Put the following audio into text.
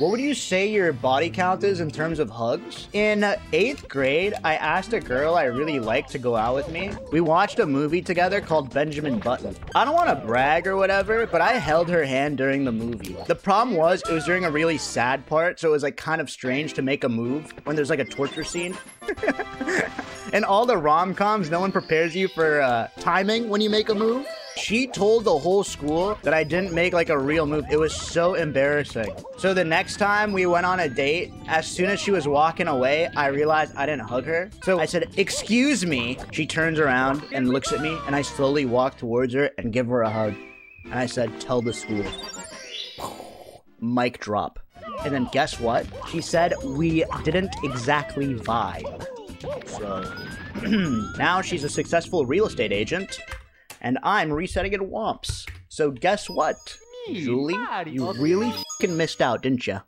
What would you say your body count is in terms of hugs? In eighth grade, I asked a girl I really liked to go out with me. We watched a movie together called Benjamin Button. I don't want to brag or whatever, but I held her hand during the movie. The problem was it was during a really sad part, so it was like kind of strange to make a move when there's like a torture scene. In all the rom-coms, no one prepares you for uh, timing when you make a move. She told the whole school that I didn't make like a real move. It was so embarrassing. So the next time we went on a date, as soon as she was walking away, I realized I didn't hug her. So I said, excuse me. She turns around and looks at me and I slowly walk towards her and give her a hug. And I said, tell the school. Mic drop. And then guess what? She said we didn't exactly vibe. So now she's a successful real estate agent and I'm resetting in Whomps. So guess what? Julie, you really fucking missed out, didn't you?